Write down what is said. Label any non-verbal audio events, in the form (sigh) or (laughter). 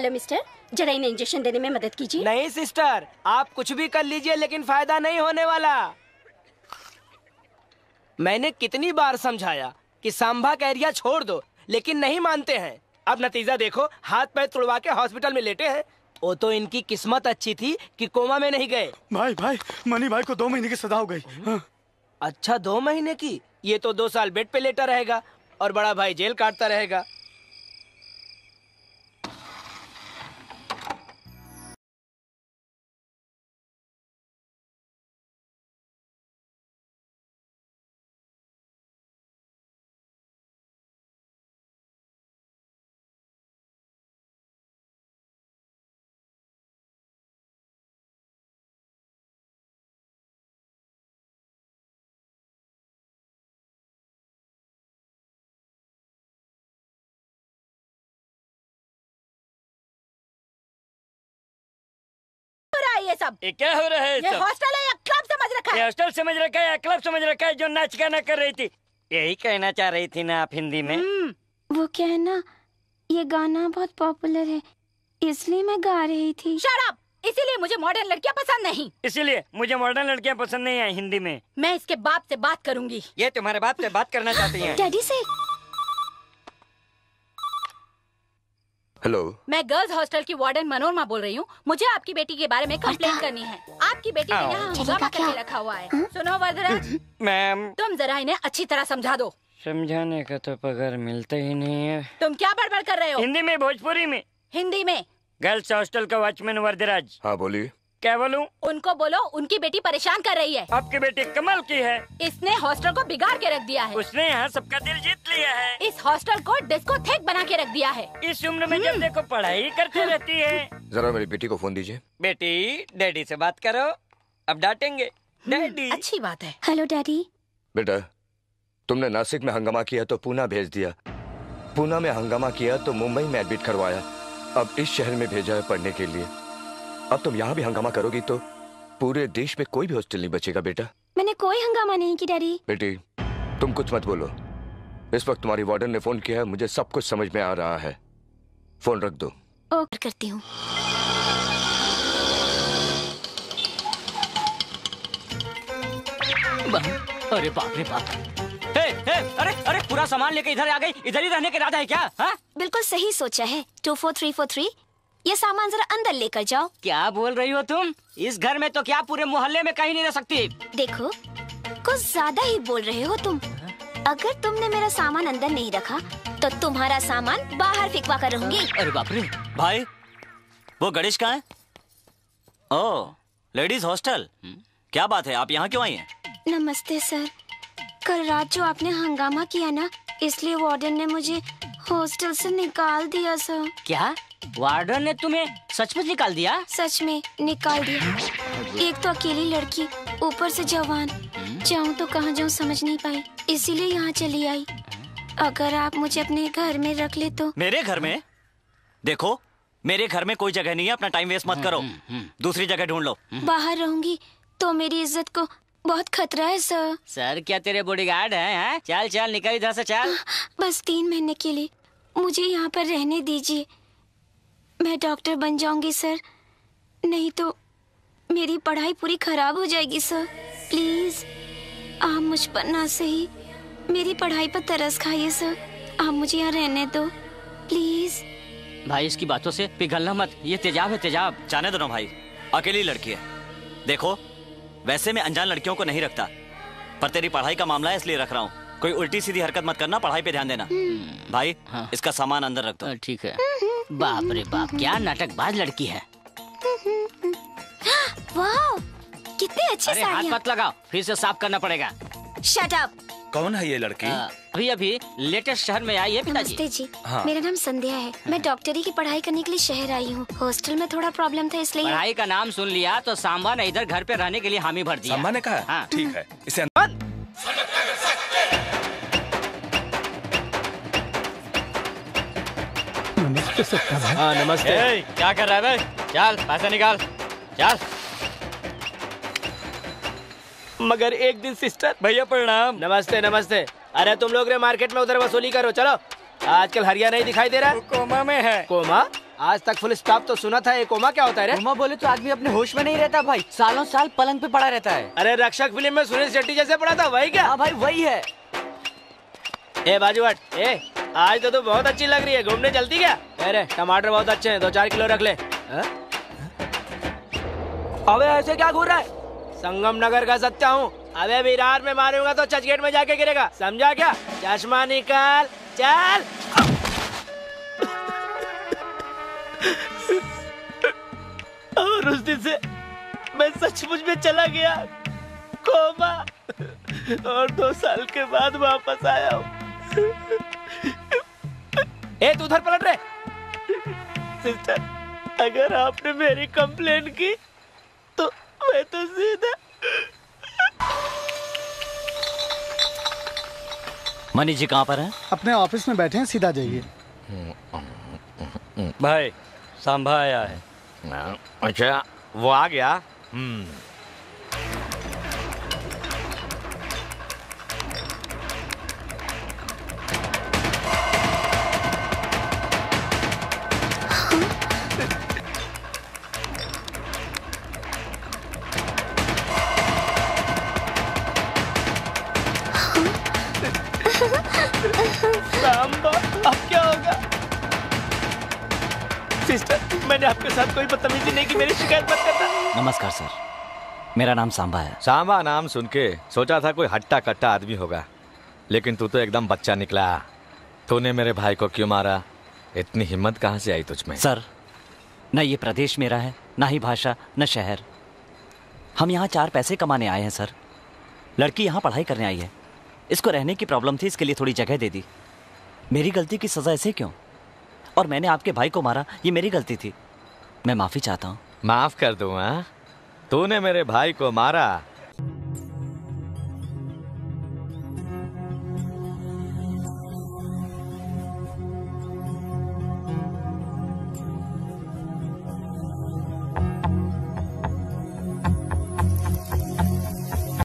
Hello mister. जरा इन्हें injection देने में मदद कीजिए। नहीं सिस्टर आप कुछ भी कर लीजिए लेकिन फ़ायदा नहीं होने वाला। मैंने कितनी बार समझाया कि सांभा का एरिया छोड़ दो लेकिन नहीं मानते हैं। अब नतीजा देखो हाथ पैर तुड़वा के हॉस्पिटल में लेटे हैं। वो तो इनकी किस्मत अच्छी थी कि कोमा में नहीं गए। भाई भाई मनी भाई को दो महीने की सजा हो गई। हाँ। अच्छा दो महीने की? ये तो दो साल बेड पे लेटा रहेगा और बड़ा भाई जेल काटता रहेगा। ये सब। ये क्या हो रहा है ये हॉस्टल है या क्लब समझ रखा ये है हॉस्टल समझ रखा है या क्लब समझ रखा है जो नाच गाना कर रही थी। यही कहना चाह रही थी ना आप हिंदी में? वो क्या है ना ये गाना बहुत पॉपुलर है इसलिए मैं गा रही थी। शट अप इसीलिए मुझे मॉडर्न लड़कियाँ पसंद नहीं। इसीलिए मुझे मॉडर्न लड़कियाँ पसंद नहीं आई हिंदी में। मैं इसके बाप से बात करूँगी। ये तुम्हारे बाप से बात करना चाहती है। डैडी से? हेलो मैं गर्ल्स हॉस्टल की वार्डन मनोरमा बोल रही हूँ। मुझे आपकी बेटी के बारे में कंप्लेन करनी है। आपकी बेटी ने यहाँ हंगामा करके रखा हुआ है। सुनो वरदराज मैम (laughs) तुम जरा इन्हें अच्छी तरह समझा दो। समझाने का तो पगार मिलता ही नहीं है। तुम क्या बड़बड़ कर रहे हो? हिंदी में भोजपुरी में। हिंदी में। गर्ल्स हॉस्टल का वॉचमैन वरदराज। हाँ बोलिए। क्या बोलूँ? उनको बोलो उनकी बेटी परेशान कर रही है। आपकी बेटी कमल की है। इसने हॉस्टल को बिगाड़ के रख दिया है। उसने यहाँ सबका दिल जीत लिया है। इस हॉस्टल को डिस्को थेक बना के रख दिया है। इस उम्र में जब देखो पढ़ाई करती रहती है। जरा मेरी बेटी को फ़ोन दीजिए। बेटी डैडी से बात करो। अब डांटेंगे। डैडी। अच्छी बात है। Hello daddy. बेटा तुमने नासिक में हंगामा किया तो पूना भेज दिया। पूना में हंगामा किया तो मुंबई में एडमिट करवाया। अब इस शहर में भेजा है पढ़ने के लिए। अब तुम यहाँ भी हंगामा करोगी तो पूरे देश में कोई भी हॉस्टल नहीं बचेगा बेटा। मैंने कोई हंगामा नहीं की डैडी। बेटी तुम कुछ मत बोलो। इस वक्त तुम्हारी वार्डन ने फ़ोन किया है मुझे सब कुछ समझ में आ रहा है। फ़ोन रख दो। ओके करती हूँ। अरे बाप रे बाप। हे, हे, अरे अरे पूरा सामान लेके इधर आ गई। इधर ही रहने के इरादा है क्या? हा? बिल्कुल सही सोचा है। Two four three four three ये सामान जरा अंदर लेकर जाओ। क्या बोल रही हो तुम? इस घर में तो क्या पूरे मोहल्ले में कहीं नहीं रह सकती? देखो कुछ ज़्यादा ही बोल रहे हो तुम। अगर तुमने मेरा सामान अंदर नहीं रखा तो तुम्हारा सामान बाहर फेंकवा कर रहूँगी। अरे बाप रे। भाई वो गणेश कहाँ है? ओ लेडीज़ हॉस्टल। क्या बात है आप यहाँ क्यों आई हैं? नमस्ते सर। कल रात जो आपने हंगामा किया ना इसलिए वार्डन ने मुझे हॉस्टल से निकाल दिया सर। क्या? वार्डन ने तुम्हें सचमुच निकाल दिया? सच में निकाल दिया। एक तो अकेली लड़की ऊपर से जवान। जाऊँ तो कहाँ जाऊँ समझ नहीं पाई इसीलिए यहाँ चली आई। अगर आप मुझे अपने घर में रख ले तो? मेरे घर में? देखो मेरे घर में कोई जगह नहीं है अपना टाइम वेस्ट मत करो। दूसरी जगह ढूंढ लो। बाहर रहूँगी तो मेरी इज़्ज़त को बहुत खतरा है सर। सर क्या तेरे बॉडीगार्ड हैं हैं? चल चल निकल इधर से चल। बस तीन महीने के लिए। मुझे यहाँ पर रहने दीजिए। मैं डॉक्टर बन जाऊँगी सर। नहीं तो मेरी पढ़ाई पूरी खराब हो जाएगी सर। प्लीज़ आप मुझ पर ना सही। मेरी पढ़ाई पर तरस खाइए सर। आप मुझे यहाँ रहने दो। प्लीज़। भाई इसकी बातों से पिघलना मत। ये तेजाब है तेजाब। जाने दो ना भाई। अकेली लड़की है। देखो वैसे मैं अनजान लड़कियों को नहीं रखता पर तेरी पढ़ाई का मामला है इसलिए रख रहा हूँ। कोई उल्टी सीधी हरकत मत करना पढ़ाई पे ध्यान देना। भाई हाँ। इसका सामान अंदर रख दो। ठीक है। बाप रे बाप क्या नाटकबाज लड़की है। वाह कितने अच्छे अरे हाथ मत लगाओ फिर से साफ़ करना पड़ेगा। शट अप कौन है ये लड़की? अ, अभी अभी लेटेस्ट शहर में आई है पिताजी। नमस्ते जी। हाँ। मेरा नाम संध्या है। मैं डॉक्टरी की पढ़ाई करने के लिए शहर आई हूँ। हॉस्टल में थोड़ा प्रॉब्लम था इसलिए पढ़ाई का नाम सुन लिया तो सांबा ने इधर घर पे रहने के लिए हामी भर दिया। सम्मा ने कहा? हाँ। ठीक है। इसे अंदर हाँ नमस्ते। क्या कर रहा है बे? चल पैसे निकाल। चल। मगर एक दिन सिस्टर। भैया प्रणाम। नमस्ते नमस्ते। अरे तुम लोग रे मार्केट में उधर वसूली करो चलो। आजकल हरिया नहीं दिखाई दे रहा वो कोमा में है। कोमा? आज तक फुल स्टॉप तो सुना था ये कोमा क्या होता है रे? कोमा बोले तो आदमी अपने होश में नहीं रहता भाई सालों साल पलंग पे पड़ा रहता है। अरे रक्षक फ़िल्म में सुनील शेट्टी जैसे पड़ा था वही क्या? हाँ भाई वही है। ए बाजू हट। ए आज तो तू बहुत अच्छी लग रही है घूमने चलती क्या? अरे टमाटर बहुत अच्छे हैं दो चार किलो रख ले। हाँ? अबे ऐसे क्या घूर रहा है? संगम नगर का सत्या हूँ। अबे विरार में मारूँगा तो चचगेट में जाके गिरेगा। समझा क्या? चश्मा निकाल, चल। और उस दिन से मैं सचमुच में चला गया। कोमा। और दो साल के बाद वापस आया हूँ। ए, तू उधर पलट रहे। सिस्टर, अगर आपने मेरी कंप्लेन की तो मैं तो सीधा। मनीष जी कहाँ पर हैं? अपने ऑफ़िस में बैठे हैं सीधा जाइए। भाई सांभा आया है। अच्छा वो आ गया? सांबा अब क्या होगा? सिस्टर मैंने आपके साथ कोई बदतमीजी नहीं की मेरी शिकायत मत करना। नमस्कार सर मेरा नाम सांबा है। सांबा नाम सुन के सोचा था कोई हट्टा कट्टा आदमी होगा लेकिन तू तो एकदम बच्चा निकला। तूने मेरे भाई को क्यों मारा? इतनी हिम्मत कहाँ से आई तुझ में? सर न ये प्रदेश मेरा है ना ही भाषा न शहर। हम यहाँ चार पैसे कमाने आए हैं सर लड़की यहाँ पढ़ाई करने आई है। इसको रहने की प्रॉब्लम थी, इसके लिए थोड़ी जगह दे दी। मेरी गलती की सजा ऐसे क्यों? और मैंने आपके भाई को मारा, ये मेरी गलती थी। मैं माफ़ी चाहता हूँ। माफ़ कर दूँ हाँ? तूने मेरे भाई को मारा।